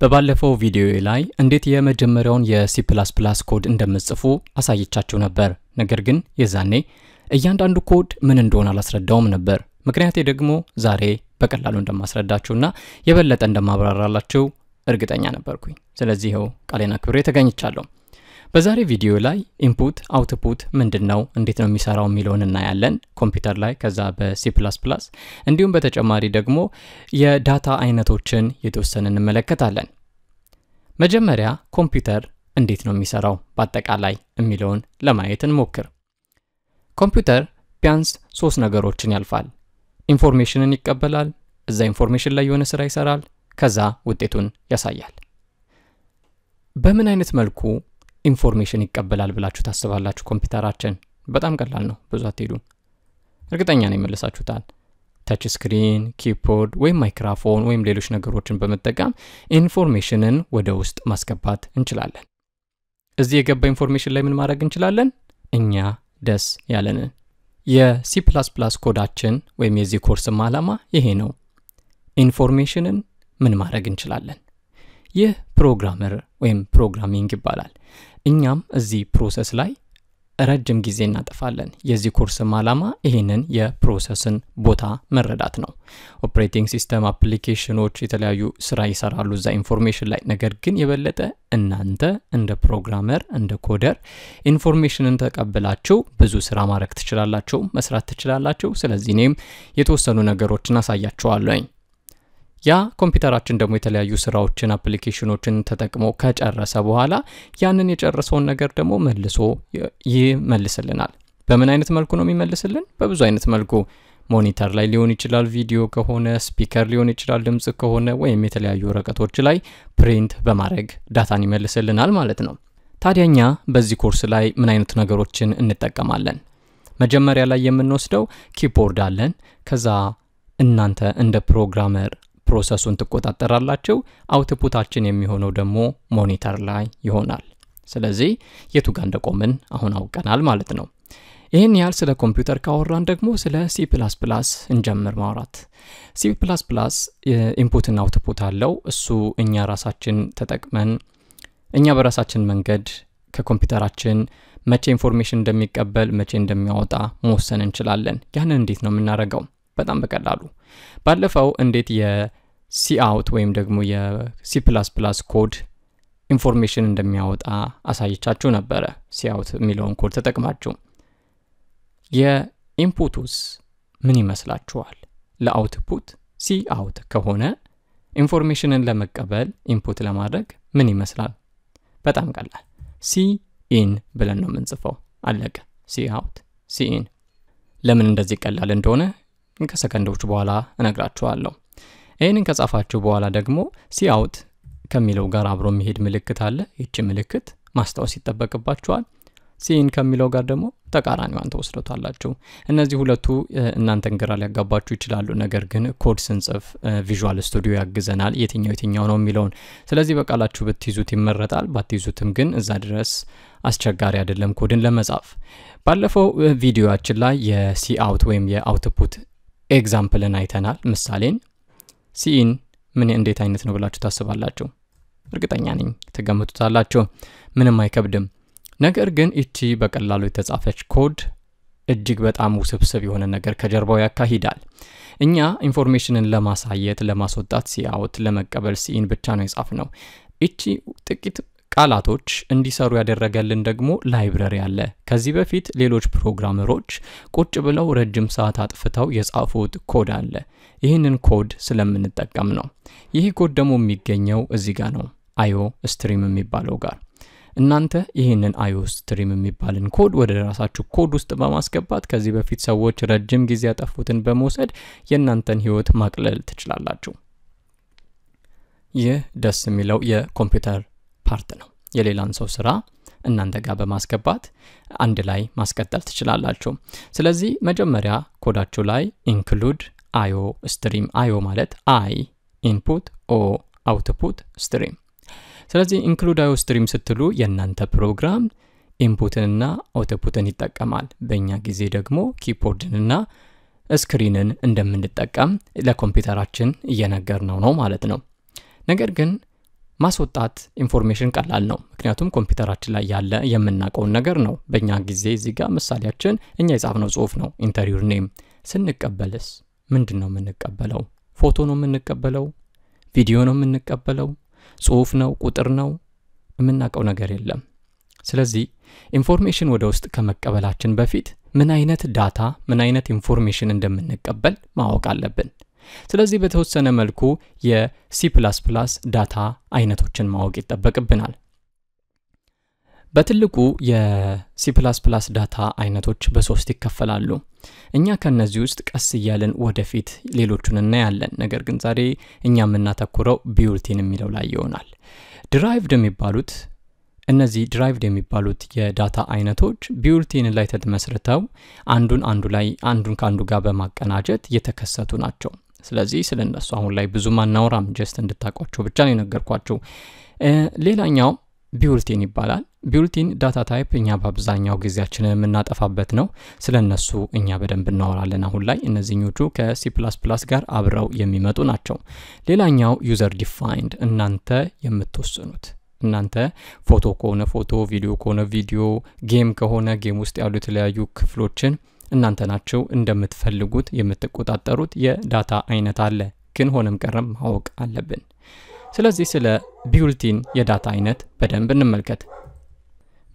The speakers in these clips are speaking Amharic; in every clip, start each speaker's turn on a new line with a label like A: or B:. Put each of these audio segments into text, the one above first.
A: በባለፈው ቪዲዮ ላይ እንዴት የመጀመሪያውን የ C code እንደምጽፉ አሳይቻችሁ ነበር። ነገር ግን የዛኔ እያንዳንዱ ኮድ ምን እንደሆነ አላስረዳውም ነበር። ምክንያቴ ደግሞ ዛሬ በቀላሉ እንደማስረዳችሁና የበለጠ እንደማብራራላችሁ እርግጠኛ ነበርኩኝ። ስለዚህ ይኸው በቃሌ ተገኝቻለሁ። በዛሬ ቪዲዮ ላይ input output ምንድን ነው፣ እንዴት ነው የሚሰራው የሚለውን እናያለን ኮምፒውተር ላይ፣ ከዛ በ C እንዲሁም በተጨማሪ ደግሞ የ data አይነቶችን የተወሰነ እንመለከታለን። መጀመሪያ ኮምፒውተር እንዴት ነው የሚሰራው በአጠቃላይ የሚለውን ለማየት እንሞክር። ኮምፒውተር ቢያንስ ሶስት ነገሮችን ያልፋል። information ን ይቀበላል፣ እዛ information ላይ የሆነ ስራ ይሰራል፣ ከዛ ውጤቱን ያሳያል። በምን አይነት መልኩ information ይቀበላል ብላችሁ ታስባላችሁ? ኮምፒውተራችን በጣም ቀላል ነው። ብዙ አትሄዱ። እርግጠኛ ነኝ ይመልሳችሁታል። touch screen፣ keyboard ወይም ማይክራፎን ወይም ሌሎች ነገሮችን በመጠቀም information ን ወደ ውስጥ ማስገባት እንችላለን። እዚህ የገባ information ላይ ምን ማድረግ እንችላለን? እኛ ደስ ያለንን የ C code ኣችን ወይም የዚህ ኮርስም ዓላማ ይሄ ነው። information ን ምን ማድረግ እንችላለን? ይህ programmer ወይም programming ይባላል። እኛም እዚህ process ላይ ረጅም ጊዜ እናጠፋለን። የዚህ ኮርስም ዓላማ ይህንን የ process ን ቦታ መረዳት ነው። operating system application ኖች የተለያዩ ስራ ይሰራሉ እዛ information ላይ። ነገር ግን የበለጠ እናንተ እንደ programmer እንደ coder information ን ተቀብላችሁ ብዙ ስራ ማድረግ ትችላላችሁ፣ መስራት ትችላላችሁ። ስለዚህ እኔም የተወሰኑ ነገሮችን አሳያችኋለኝ። ያ ኮምፒውተራችን ደግሞ የተለያዩ ስራዎችን application ኦችን ተጠቅሞ ከጨረሰ በኋላ ያንን የጨረሰውን ነገር ደግሞ መልሶ ይመልስልናል። በምን አይነት መልኩ ነው የሚመልስልን? በብዙ አይነት መልኩ monitor ላይ ሊሆን ይችላል፣ ቪዲዮ ከሆነ speaker ሊሆን ይችላል፣ ድምፅ ከሆነ ወይም የተለያዩ ወረቀቶች ላይ print በማድረግ data ን ይመልስልናል ማለት ነው። ታዲያ እኛ በዚህ ኮርስ ላይ ምን አይነት ነገሮችን እንጠቀማለን? መጀመሪያ ላይ የምንወስደው keyboard አለን። ከዛ እናንተ እንደ programmer process ኡን ትቆጣጠራላችሁ። output ኣችን የሚሆነው ደግሞ monitor ላይ ይሆናል። ስለዚህ የቱ ጋር እንደቆምን አሁን አውቀናል ማለት ነው። ይህን ያህል ስለ ኮምፒውተር ካወራን ደግሞ ስለ C plus plus እንጀምር ማውራት። C plus plus input ና output አለው። እሱ እኛ ራሳችን ተጠቅመን እኛ በራሳችን መንገድ ከኮምፒውተራችን መቼ information እንደሚቀበል መቼ እንደሚያወጣ መወሰን እንችላለን። ያንን እንዴት ነው የምናደርገው? በጣም በቀላሉ ባለፈው እንዴት የ cout ወይም ደግሞ የ C plus plus ኮድ information እንደሚያወጣ አሳይቻችሁ ነበረ። cout የሚለውን ኮድ ተጠቅማችሁ የ input ኡስ ምን ይመስላችኋል? ለ output cout ከሆነ information ን ለመቀበል input ለማድረግ ምን ይመስላል? በጣም ቀላል cin ብለን ነው የምንጽፈው። አለቀ። cout cin። ለምን እንደዚህ ቀላል እንደሆነ ከሰከንዶች በኋላ እነግራችኋለሁ። ይህንን ከጻፋችሁ በኋላ ደግሞ cout ከሚለው ጋር አብሮ የሚሄድ ምልክት አለ። ይቺ ምልክት ማስታወስ ይጠበቅባችኋል። cin ከሚለው ጋር ደግሞ ተቃራኒዋን ትወስዳላችሁ። እነዚህ ሁለቱ እናንተን ግራ ሊያጋባችሁ ይችላሉ። ነገር ግን ኮድ ስንጽፍ Visual Studio ያግዘናል የትኛው የትኛው ነው የሚለውን። ስለዚህ በቃላችሁ ብትይዙት ይመረጣል። ባትይዙትም ግን እዛ ድረስ አስቸጋሪ አይደለም ኮድን ለመጻፍ። ባለፈው ቪዲዮችን ላይ የ cout ወይም የ output example ን አይተናል። ምሳሌን cin ምን እንዴት አይነት ነው ብላችሁ ታስባላችሁ? እርግጠኛ ነኝ ትገምቱታላችሁ። ምንም አይከብድም። ነገር ግን እቺ በቀላሉ የተጻፈች ኮድ እጅግ በጣም ውስብስብ የሆነ ነገር ከጀርባው ያካሂዳል። እኛ information ን ለማሳየት ለማስወጣት cout ለመቀበል cin ብቻ ነው የጻፍነው። እቺ ጥቂት ቃላቶች እንዲሰሩ ያደረገልን ደግሞ library አለ። ከዚህ በፊት ሌሎች programmer ኦች ቁጭ ብለው ረጅም ሰዓት አጥፍተው የጻፉት ኮድ አለ። ይህንን ኮድ ስለምንጠቀም ነው። ይህ ኮድ ደግሞ የሚገኘው እዚህ ጋር ነው፣ iostream የሚባለው ጋር። እናንተ ይህንን iostream የሚባልን ኮድ ወደ ራሳችሁ ኮድ ውስጥ በማስገባት ከዚህ በፊት ሰዎች ረጅም ጊዜ ያጠፉትን በመውሰድ የእናንተን ህይወት ማቅለል ትችላላችሁ። ይህ ደስ የሚለው የኮምፒውተር part ነው። የሌላን ሰው ስራ እናንተ ጋር በማስገባት አንድ ላይ ማስቀጠል ትችላላችሁ። ስለዚህ መጀመሪያ ኮዳችሁ ላይ include iostream፣ IO ማለት I input፣ O output፣ stream። ስለዚህ include iostream ስትሉ የእናንተ ፕሮግራም input ንና output ን ይጠቀማል። በእኛ ጊዜ ደግሞ keyboard ንና screen ን እንደምንጠቀም ለኮምፒውተራችን እየነገርነው ነው ማለት ነው። ነገር ግን ማስወጣት information ቀላል ነው። ምክንያቱም ኮምፒውተራችን ላይ ያለ የምናውቀውን ነገር ነው። በእኛ ጊዜ እዚህ ጋር ምሳሌያችን እኛ የጻፍነው ጽሁፍ ነው። ኢንተርቪው ኔም ስንቀበልስ ምንድን ነው የምንቀበለው? ፎቶ ነው የምንቀበለው? ቪዲዮ ነው የምንቀበለው? ጽሁፍ ነው? ቁጥር ነው? የምናውቀው ነገር የለም። ስለዚህ information ወደ ውስጥ ከመቀበላችን በፊት ምን አይነት data ምን አይነት information እንደምንቀበል ማወቅ አለብን። ስለዚህ በተወሰነ መልኩ የ C data አይነቶችን ማወቅ ይጠበቅብናል። በትልቁ የ C data አይነቶች በሶስት ይከፈላሉ። እኛ ከእነዚህ ውስጥ ቀስ እያልን ወደፊት ሌሎቹን እናያለን። ነገር ግን ዛሬ እኛ የምናተኩረው built-in የሚለው ላይ ይሆናል። derived የሚባሉት እነዚህ derived የሚባሉት የ data አይነቶች built-in ላይ ተመስርተው አንዱን አንዱ ላይ አንዱን ከአንዱ ጋር በማቀናጀት የተከሰቱ ናቸው። ስለዚህ ስለ እነሱ አሁን ላይ ብዙም አናወራም፣ just እንድታቋቸው ብቻ ነው የነገርኳቸው። ሌላኛው built-in ይባላል። built-in data type እኛ በአብዛኛው ጊዜያችንን የምናጠፋበት ነው። ስለ እነሱ እኛ በደንብ እናወራለን አሁን ላይ። እነዚህኞቹ ከ C ጋር አብረው የሚመጡ ናቸው። ሌላኛው user defined እናንተ የምትወስኑት እናንተ ፎቶ ከሆነ ፎቶ፣ ቪዲዮ ከሆነ ቪዲዮ፣ game ከሆነ game ውስጥ ያሉ የተለያዩ ክፍሎችን እናንተ ናቸው እንደምትፈልጉት የምትቆጣጠሩት የ data አይነት አለ። ግን ሆነም ቀረም ማወቅ አለብን። ስለዚህ ስለ built-in የ data አይነት በደንብ እንመልከት።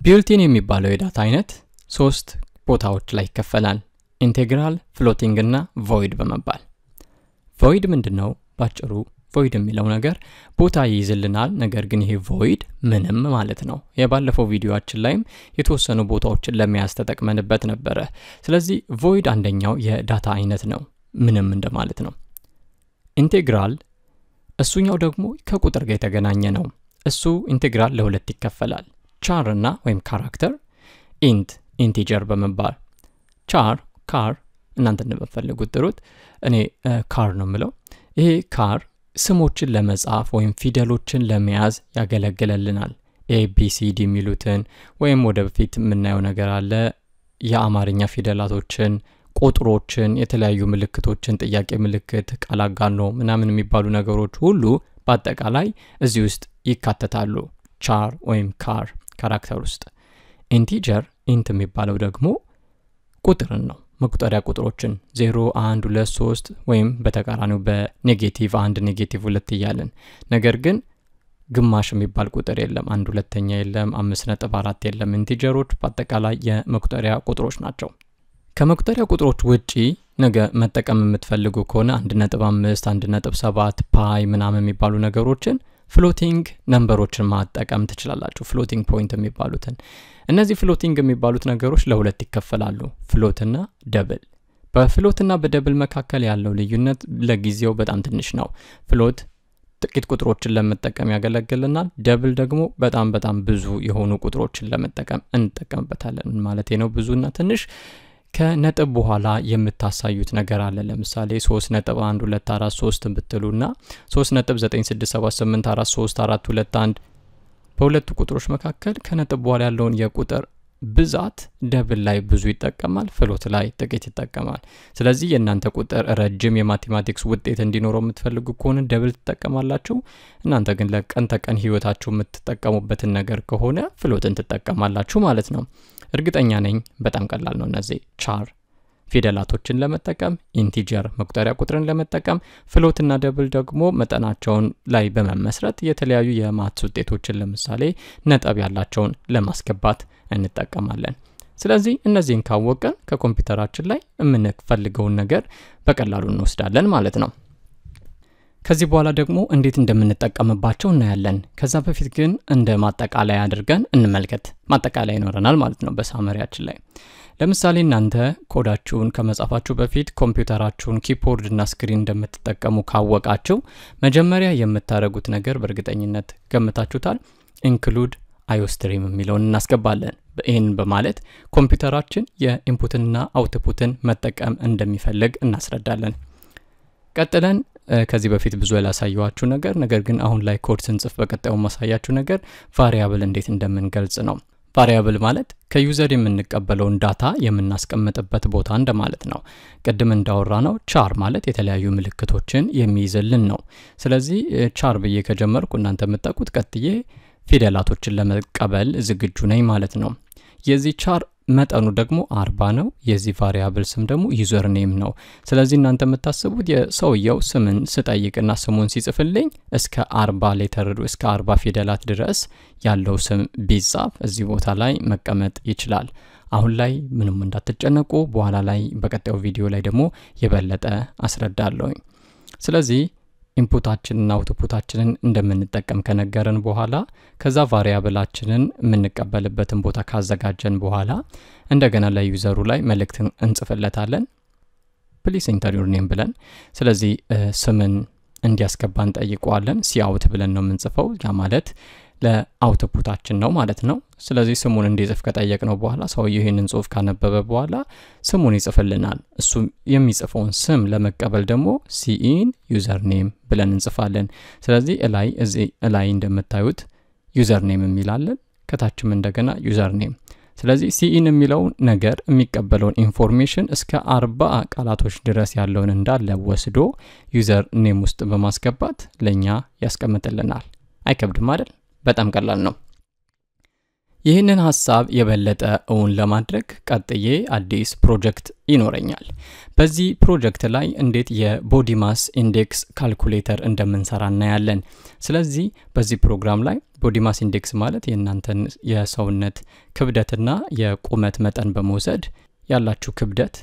A: built-in የሚባለው የ data አይነት ሶስት ቦታዎች ላይ ይከፈላል። integral፣ floating እና void በመባል void ምንድን ነው? ባጭሩ void የሚለው ነገር ቦታ ይይዝልናል። ነገር ግን ይሄ void ምንም ማለት ነው። የባለፈው ቪዲዮችን ላይም የተወሰኑ ቦታዎችን ለመያዝ ተጠቅመንበት ነበረ። ስለዚህ void አንደኛው የ data አይነት ነው፣ ምንም እንደማለት ነው። integral እሱኛው ደግሞ ከቁጥር ጋር የተገናኘ ነው። እሱ integral ለሁለት ይከፈላል፣ char እና ወይም character፣ int integer በመባል char char እናንተ እንደምትፈልጉት ጥሩት። እኔ char ነው የምለው። ይሄ char ስሞችን ለመጻፍ ወይም ፊደሎችን ለመያዝ ያገለግለልናል። ABCD የሚሉትን ወይም ወደ በፊት የምናየው ነገር አለ የአማርኛ ፊደላቶችን፣ ቁጥሮችን፣ የተለያዩ ምልክቶችን፣ ጥያቄ ምልክት፣ ቃል አጋኖ ምናምን የሚባሉ ነገሮች ሁሉ በአጠቃላይ እዚህ ውስጥ ይካተታሉ። char ወይም char character ውስጥ። integer int የሚባለው ደግሞ ቁጥርን ነው መቁጠሪያ ቁጥሮችን 0 1 2 3 ወይም በተቃራኒው በ negative አንድ negative ሁለት እያለን ነገር ግን ግማሽ የሚባል ቁጥር የለም። አንድ ሁለተኛ የለም። አምስት ነጥብ አራት የለም። integer ኦች በአጠቃላይ የመቁጠሪያ ቁጥሮች ናቸው። ከመቁጠሪያ ቁጥሮች ውጪ ነገር መጠቀም የምትፈልጉ ከሆነ አንድ ነጥብ አምስት አንድ ነጥብ ሰባት pi ምናምን የሚባሉ ነገሮችን floating number ኦችን መጠቀም ትችላላችሁ። floating point የሚባሉትን እነዚህ floating የሚባሉት ነገሮች ለሁለት ይከፈላሉ፣ float ና double። በ float ና በ double መካከል ያለው ልዩነት ለጊዜው በጣም ትንሽ ነው። float ጥቂት ቁጥሮችን ለመጠቀም ያገለግልናል። double ደግሞ በጣም በጣም ብዙ የሆኑ ቁጥሮችን ለመጠቀም እንጠቀምበታለን ማለት ነው። ብዙና ትንሽ ከነጥብ በኋላ የምታሳዩት ነገር አለ። ለምሳሌ ሶስት ነጥብ አንድ ሁለት አራት ሶስት ብትሉና ሶስት ነጥብ ዘጠኝ ስድስት ሰባት ስምንት አራት ሶስት አራት ሁለት አንድ በሁለቱ ቁጥሮች መካከል ከነጥብ በኋላ ያለውን የቁጥር ብዛት double ላይ ብዙ ይጠቀማል፣ float ላይ ጥቂት ይጠቀማል። ስለዚህ የእናንተ ቁጥር ረጅም የ mathematics ውጤት እንዲኖረው የምትፈልጉ ከሆነ double ትጠቀማላችሁ። እናንተ ግን ለቀን ተቀን ህይወታችሁ የምትጠቀሙበትን ነገር ከሆነ float ን ትጠቀማላችሁ ማለት ነው። እርግጠኛ ነኝ በጣም ቀላል ነው። እነዚህ char ፊደላቶችን ለመጠቀም integer መቁጠሪያ ቁጥርን ለመጠቀም float ና double ደግሞ መጠናቸውን ላይ በመመስረት የተለያዩ የ maths ውጤቶችን ለምሳሌ ነጥብ ያላቸውን ለማስገባት እንጠቀማለን። ስለዚህ እነዚህን ካወቅን ከኮምፒውተራችን ላይ የምንፈልገውን ነገር በቀላሉ እንወስዳለን ማለት ነው። ከዚህ በኋላ ደግሞ እንዴት እንደምንጠቀምባቸው እናያለን። ከዛ በፊት ግን እንደ ማጠቃለያ አድርገን እንመልከት። ማጠቃለያ ይኖረናል ማለት ነው በ summary ያችን ላይ ለምሳሌ እናንተ ኮዳችሁን ከመጻፋችሁ በፊት ኮምፒውተራችሁን keyboard እና screen እንደምትጠቀሙ ካወቃችሁ መጀመሪያ የምታደርጉት ነገር በእርግጠኝነት ገምታችሁታል። include iostream የሚለውን እናስገባለን። ይህን በማለት ኮምፒውተራችን የ input ና output ን መጠቀም እንደሚፈልግ እናስረዳለን። ቀጥለን ከዚህ በፊት ብዙ ያላሳየኋችሁ ነገር ነገር ግን አሁን ላይ ኮድ ስንጽፍ በቀጣዩ ማሳያችሁ ነገር variable እንዴት እንደምንገልጽ ነው። variable ማለት ከ user የምንቀበለውን data የምናስቀምጥበት ቦታ እንደማለት ነው። ቅድም እንዳወራነው char ማለት የተለያዩ ምልክቶችን የሚይዝልን ነው። ስለዚህ char ብዬ ከጀመርኩ እናንተ የምታውቁት ቀጥዬ ፊደላቶችን ለመቀበል ዝግጁ ነኝ ማለት ነው። የዚህ char መጠኑ ደግሞ አርባ ነው። የዚህ variable ስም ደግሞ user name ነው። ስለዚህ እናንተ የምታስቡት የሰውየው ስምን ስጠይቅና ስሙን ሲጽፍልኝ እስከ አርባ letter እስከ አርባ ፊደላት ድረስ ያለው ስም ቢጻፍ እዚህ ቦታ ላይ መቀመጥ ይችላል። አሁን ላይ ምንም እንዳትጨነቁ፣ በኋላ ላይ በቀጣዩ ቪዲዮ ላይ ደግሞ የበለጠ አስረዳለሁኝ። ስለዚህ input አችንና output አችንን እንደምንጠቀም ከነገረን በኋላ ከዛ variable አችንን የምንቀበልበትን ቦታ ካዘጋጀን በኋላ እንደገና ለ user ኡ ላይ መልእክት እንጽፍለታለን። please enter name ብለን ስለዚህ ስምን እንዲያስገባ እንጠይቀዋለን። cout ብለን ነው የምንጽፈው። ያ ማለት ለ output አችን ነው ማለት ነው። ስለዚህ ስሙን እንዲጽፍ ከጠየቅነው በኋላ ሰውየው ይህንን ጽሁፍ ካነበበ በኋላ ስሙን ይጽፍልናል። እሱ የሚጽፈውን ስም ለመቀበል ደግሞ cin user name ብለን እንጽፋለን። ስለዚህ እላይ እዚህ እላይ እንደምታዩት user name የሚል አለን ከታችም እንደገና user name። ስለዚህ cin የሚለው ነገር የሚቀበለውን information እስከ አርባ ቃላቶች ድረስ ያለውን እንዳለ ወስዶ user name ውስጥ በማስገባት ለእኛ ያስቀምጥልናል። አይከብድም አይደል? በጣም ቀላል ነው። ይህንን ሀሳብ የበለጠ እውን ለማድረግ ቀጥዬ አዲስ ፕሮጀክት ይኖረኛል። በዚህ ፕሮጀክት ላይ እንዴት የ body mass index calculator እንደምንሰራ እናያለን። ስለዚህ በዚህ ፕሮግራም ላይ body mass index ማለት የእናንተን የሰውነት ክብደትና የቁመት መጠን በመውሰድ ያላችሁ ክብደት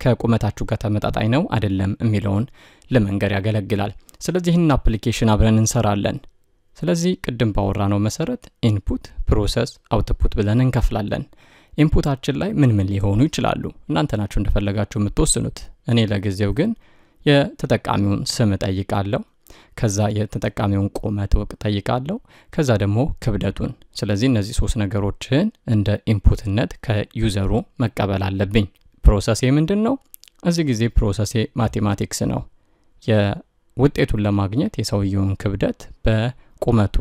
A: ከቁመታችሁ ጋር ተመጣጣኝ ነው አይደለም የሚለውን ለመንገር ያገለግላል። ስለዚህ ይህንን application አብረን እንሰራለን። ስለዚህ ቅድም ባወራነው መሰረት input፣ process፣ output ብለን እንከፍላለን። input አችን ላይ ምን ምን ሊሆኑ ይችላሉ? እናንተ ናችሁ እንደፈለጋችሁ የምትወስኑት። እኔ ለጊዜው ግን የተጠቃሚውን ስም እጠይቃለሁ። ከዛ የተጠቃሚውን ቁመት እጠይቃለሁ። ከዛ ደግሞ ክብደቱን። ስለዚህ እነዚህ ሶስት ነገሮችን እንደ input ነት ከ user ኡ መቀበል አለብኝ። process ኤ ምንድን ነው? እዚህ ጊዜ process ኤ mathematics ነው። የውጤቱን ለማግኘት የሰውየውን ክብደት በቁመቱ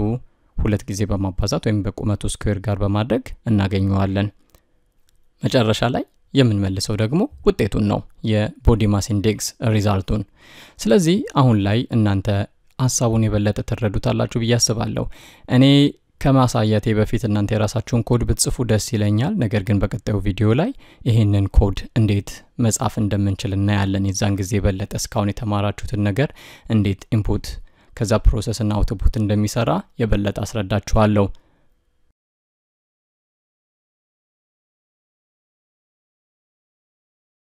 A: ሁለት ጊዜ በማባዛት ወይም በቁመቱ square ጋር በማድረግ እናገኘዋለን። መጨረሻ ላይ የምንመልሰው ደግሞ ውጤቱን ነው፣ የ body mass index result ኡን። ስለዚህ አሁን ላይ እናንተ ሀሳቡን የበለጠ ትረዱታላችሁ ብዬ አስባለሁ። እኔ ከማሳየቴ በፊት እናንተ የራሳችሁን ኮድ ብትጽፉ ደስ ይለኛል። ነገር ግን በቀጣዩ ቪዲዮ ላይ ይህንን ኮድ እንዴት መጻፍ እንደምንችል እናያለን። የዛን ጊዜ የበለጠ እስካሁን የተማራችሁትን ነገር እንዴት input ከዛ process ና output እንደሚሰራ የበለጠ አስረዳችኋለሁ።